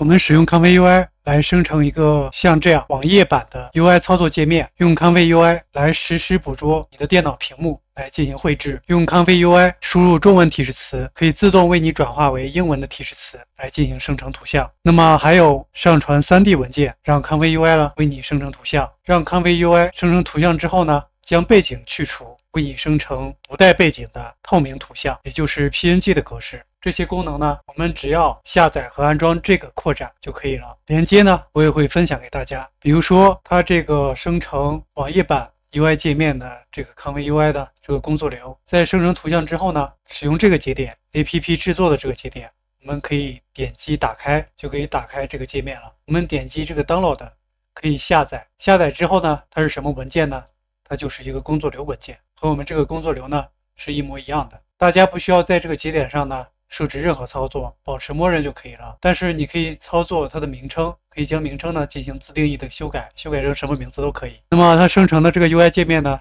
我们使用康威 UI 来生成一个像这样网页版的 UI 操作界面，用康威 UI 来实时捕捉你的电脑屏幕来进行绘制，用康威 UI 输入中文提示词，可以自动为你转化为英文的提示词来进行生成图像。那么还有上传 3D 文件，让康威 UI 呢为你生成图像，让康威 UI 生成图像之后呢，将背景去除，为你生成不带背景的透明图像，也就是 PNG 的格式。这些功能呢，我们只要下载和安装这个扩展就可以了。连接呢，我也会分享给大家。比如说，它这个生成网页版 UI 界面的这个康威 UI 的这个工作流，在生成图像之后呢，使用这个节点 APP 制作的这个节点，我们可以点击打开，就可以打开这个界面了。我们点击这个 Download，可以下载。下载之后呢，它是什么文件呢？它就是一个工作流文件，和我们这个工作流呢是一模一样的。大家不需要在这个节点上呢。设置任何操作，保持默认就可以了。但是你可以操作它的名称，可以将名称呢进行自定义的修改，修改成什么名字都可以。那么它生成的这个 UI 界面呢，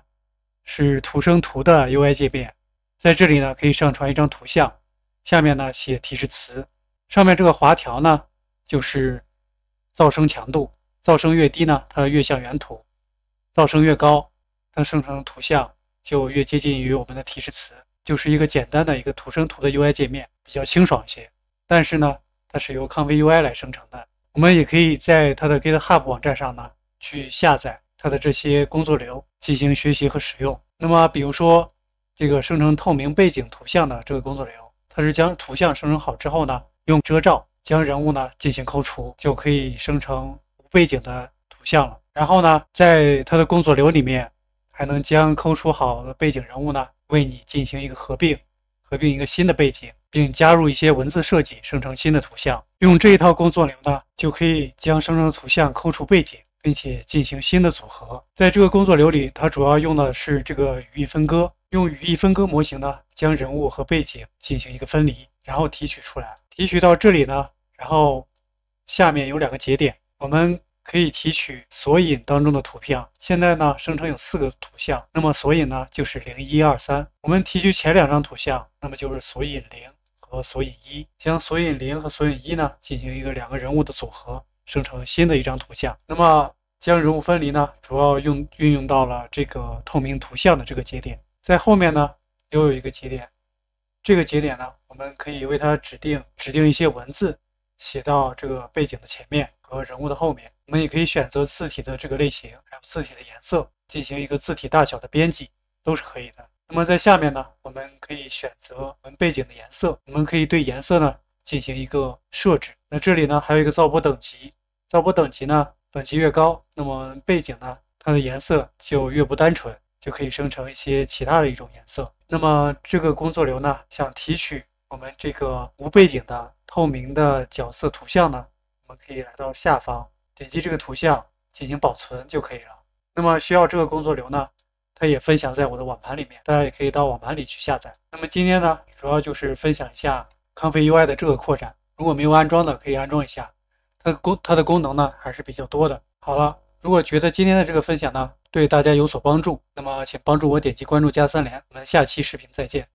是图生图的 UI 界面，在这里呢可以上传一张图像，下面呢写提示词，上面这个滑条呢就是噪声强度，噪声越低呢它越像原图，噪声越高，它生成的图像就越接近于我们的提示词。就是一个简单的一个图生图的 UI 界面，比较清爽一些。但是呢，它是由康威 UI 来生成的。我们也可以在它的 GitHub 网站上呢，去下载它的这些工作流进行学习和使用。那么，比如说这个生成透明背景图像的这个工作流，它是将图像生成好之后呢，用遮罩将人物呢进行抠除，就可以生成无背景的图像了。然后呢，在它的工作流里面，还能将抠除好的背景人物呢。为你进行一个合并，合并一个新的背景，并加入一些文字设计，生成新的图像。用这一套工作流呢，就可以将生成的图像抠除背景，并且进行新的组合。在这个工作流里，它主要用的是这个语义分割，用语义分割模型呢，将人物和背景进行一个分离，然后提取出来。提取到这里呢，然后下面有两个节点，我们。可以提取索引当中的图片。现在呢，生成有四个图像，那么索引呢就是零一二三。我们提取前两张图像，那么就是索引零和索引一。将索引零和索引一呢进行一个两个人物的组合，生成新的一张图像。那么将人物分离呢，主要用运用到了这个透明图像的这个节点。在后面呢，又有一个节点，这个节点呢，我们可以为它指定指定一些文字，写到这个背景的前面和人物的后面。我们也可以选择字体的这个类型，还有字体的颜色，进行一个字体大小的编辑，都是可以的。那么在下面呢，我们可以选择我们背景的颜色，我们可以对颜色呢进行一个设置。那这里呢还有一个噪波等级，噪波等级呢等级越高，那么背景呢它的颜色就越不单纯，就可以生成一些其他的一种颜色。那么这个工作流呢，想提取我们这个无背景的透明的角色图像呢，我们可以来到下方。点击这个图像进行保存就可以了。那么需要这个工作流呢，它也分享在我的网盘里面，大家也可以到网盘里去下载。那么今天呢，主要就是分享一下康飞 UI 的这个扩展。如果没有安装的，可以安装一下。它的功它的功能呢还是比较多的。好了，如果觉得今天的这个分享呢对大家有所帮助，那么请帮助我点击关注加三连。我们下期视频再见。